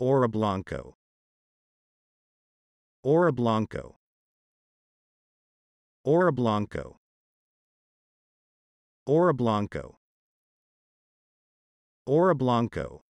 Ora Blanco. Ora Blanco. Ora Blanco. Ora Blanco. Ora Blanco.